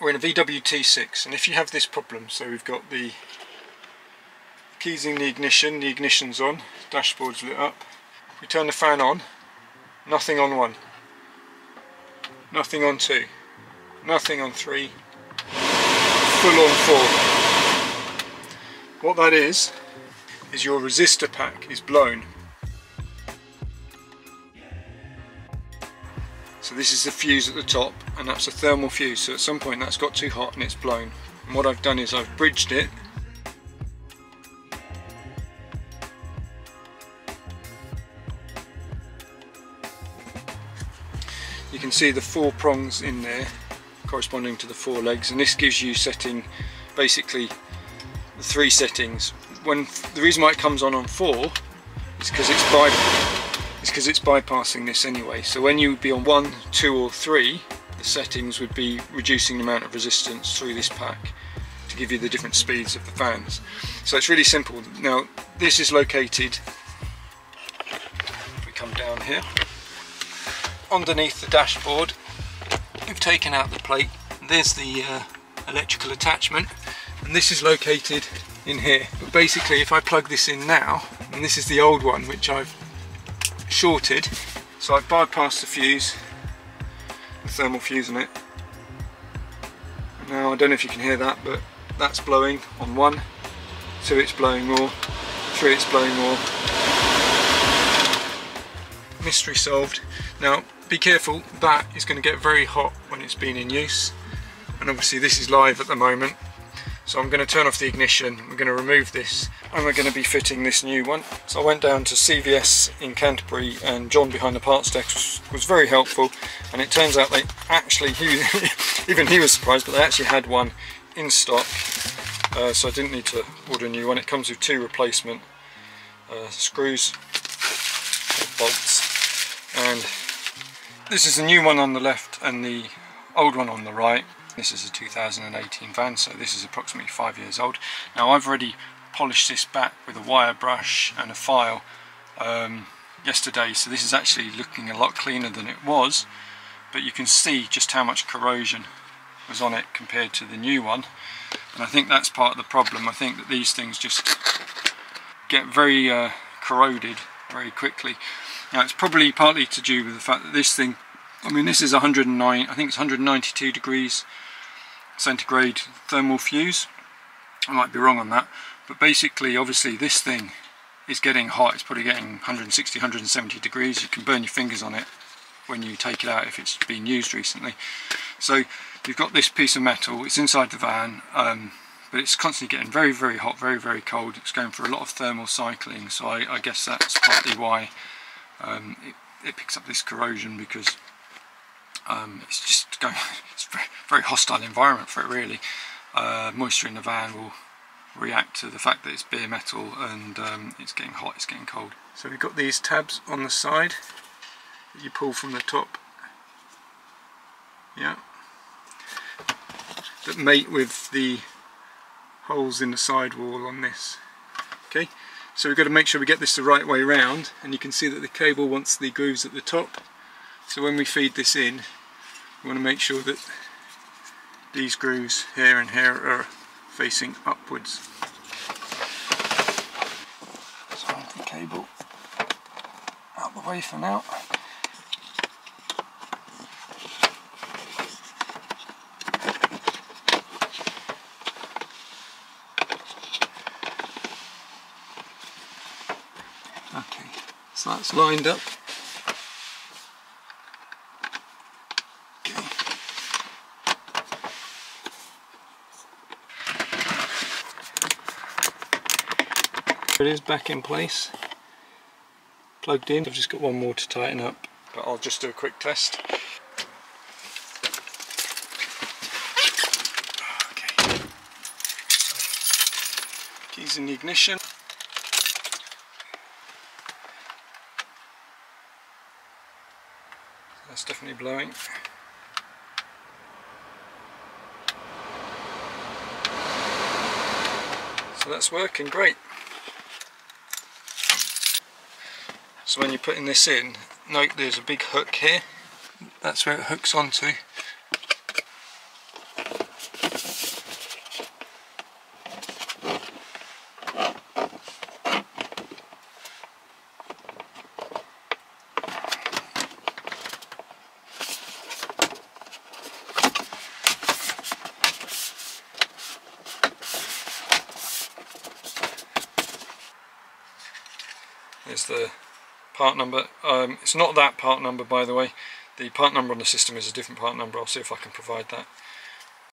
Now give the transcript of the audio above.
we're in a VW T6 and if you have this problem, so we've got the keys in the ignition, the ignition's on, dashboard's lit up. we turn the fan on, nothing on one, nothing on two, nothing on three, full on four. What that is, is your resistor pack is blown. So this is the fuse at the top and that's a thermal fuse. So at some point that's got too hot and it's blown. And what I've done is I've bridged it. You can see the four prongs in there corresponding to the four legs and this gives you setting basically the three settings. When the reason why it comes on on four is because it's by it's because it's bypassing this anyway. So when you would be on one two or three the settings would be reducing the amount of resistance through this pack to give you the different speeds of the fans. So it's really simple. Now this is located if we come down here underneath the dashboard. We've taken out the plate. There's the uh, electrical attachment. And this is located in here. But basically if I plug this in now and this is the old one which I've shorted so I've bypassed the fuse the thermal fuse on it now I don't know if you can hear that but that's blowing on one two it's blowing more three it's blowing more mystery solved now be careful, that is going to get very hot when it's been in use. And obviously this is live at the moment. So I'm going to turn off the ignition, we're going to remove this, and we're going to be fitting this new one. So I went down to CVS in Canterbury and John behind the parts desk was very helpful. And it turns out they actually, he, even he was surprised, but they actually had one in stock. Uh, so I didn't need to order a new one. It comes with two replacement uh, screws, bolts, and this is the new one on the left and the old one on the right. This is a 2018 van, so this is approximately five years old. Now I've already polished this back with a wire brush and a file um, yesterday, so this is actually looking a lot cleaner than it was, but you can see just how much corrosion was on it compared to the new one. And I think that's part of the problem. I think that these things just get very uh, corroded very quickly. Now it's probably partly to do with the fact that this thing, I mean this is 109, I think it's 192 degrees centigrade thermal fuse. I might be wrong on that, but basically obviously this thing is getting hot, it's probably getting 160, 170 degrees. You can burn your fingers on it when you take it out if it's been used recently. So you've got this piece of metal, it's inside the van, um, but it's constantly getting very, very hot, very, very cold. It's going for a lot of thermal cycling, so I, I guess that's partly why um, it, it, picks up this corrosion because um, it's just going, it's a very, hostile environment for it really. Uh, moisture in the van will react to the fact that it's bare metal and um, it's getting hot, it's getting cold. So we've got these tabs on the side that you pull from the top. Yeah. That mate with the holes in the sidewall on this. Okay, so we've got to make sure we get this the right way round and you can see that the cable wants the grooves at the top. So when we feed this in, we want to make sure that these grooves here and here are facing upwards. So the cable out the way for now. Okay, so that's lined up. It is back in place, plugged in. I've just got one more to tighten up, but I'll just do a quick test. Okay. Keys in the ignition. That's definitely blowing. So that's working great. So when you're putting this in, note there's a big hook here. That's where it hooks onto. There's the part number. Um, it's not that part number by the way. The part number on the system is a different part number. I'll see if I can provide that.